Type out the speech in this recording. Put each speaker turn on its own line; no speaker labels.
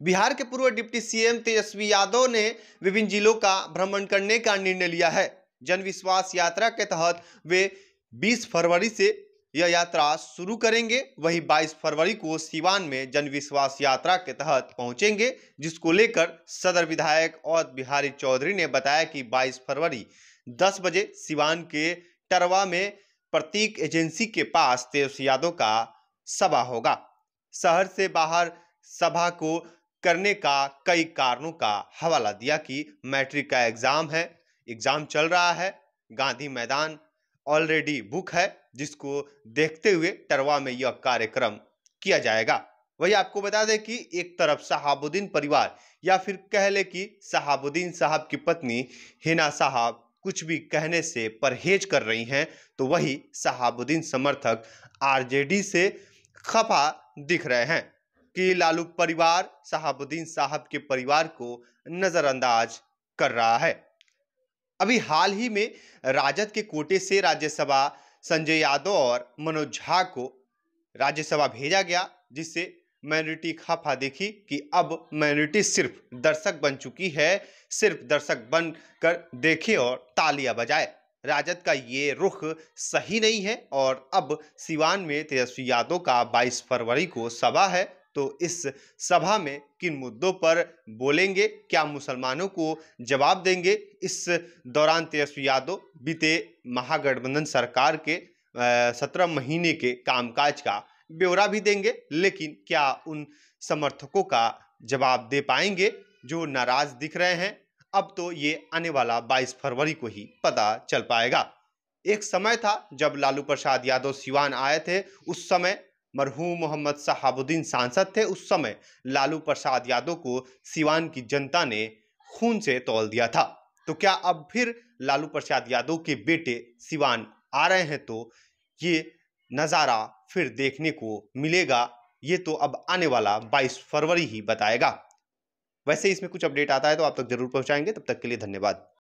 बिहार के पूर्व deputy CM Tejashwi Yadav ने विभिन्न जिलों का भ्रमण करने का निर्णय लिया है। जन विश्वास यात्रा के तहत वे 20 फरवरी से यह यात्रा शुरू करेंगे। वही 22 फरवरी को सिवान में जन विश्वास यात्रा के तहत पहुँचेंगे, जिसको लेकर सदर विधायक और बिहारी चौधरी ने बताया कि 22 फरवरी 10 बजे सिवान के टरवा में प्रतीक एजेंसी के पास तेजस्वी यादव का सभा होगा। शहर से बाहर सभा को करने का कई कारणों का हवाला दिया कि मैट्रिक का एग्ज़ाम है, एग्ज़ाम चल रहा है, गांधी मैदान ऑलरेडी बुक है, जिसको देखते हुए टरवा में यह कार्यक्रम किया जाएगा। वही आपको बता दें कि एक तरफ़ शहाबुद्दीन परिवार या फिर कह ले कि शहाबुद्दीन साहब की पत्नी हिना साहब कुछ भी कहने से परहेज कर रही हैं तो वही शहाबुद्दीन समर्थक आरजेडी से खफा दिख रहे हैं। कि लालू परिवार, शहाबुद्दीन साहब के परिवार को नजरअंदाज कर रहा है। अभी हाल ही में राजद के कोटे से राज्यसभा संजय यादव और मनोज झा को राज्यसभा भेजा गया, जिससे माइनॉरिटी खाफा देखी कि अब माइनॉरिटी सिर्फ़ दर्शक बन चुकी है, सिर्फ़ दर्शक बन कर देखे और तालियाँ बजाए। राजद का ये रुख सही नहीं है और अब सिवान में तेजस्वी यादव का 22 फरवरी को सभा है तो इस सभा में किन मुद्दों पर बोलेंगे, क्या मुसलमानों को जवाब देंगे, इस दौरान तेजस्वी यादव, बीते महागठबंधन सरकार के सत्रह महीने के कामकाज का ब्यौरा भी देंगे, लेकिन क्या उन समर्थकों का जवाब दे पाएँगे, जो नाराज़ दिख रहे हैं? अब तो ये आने वाला 22 फरवरी को ही पता चल पाएगा। एक समय था जब लालू प्रसाद यादव सिवान आए थे, उस समय मरहूम मोहम्मद शहाबुद्दीन सांसद थे। उस समय लालू प्रसाद यादव को सिवान की जनता ने खून से तोल दिया था। तो क्या अब फिर लालू प्रसाद यादव के बेटे सिवान आ रहे हैं? तो ये नज़ारा फिर देखने को मिलेगा। ये तो अब आने वाला 22 फरवरी ही बताएगा। वैसे इसमें कुछ अपडेट आता है तो आप तक ज़रूर पहुंचाएँगे। तब तक के लिए धन्यवाद।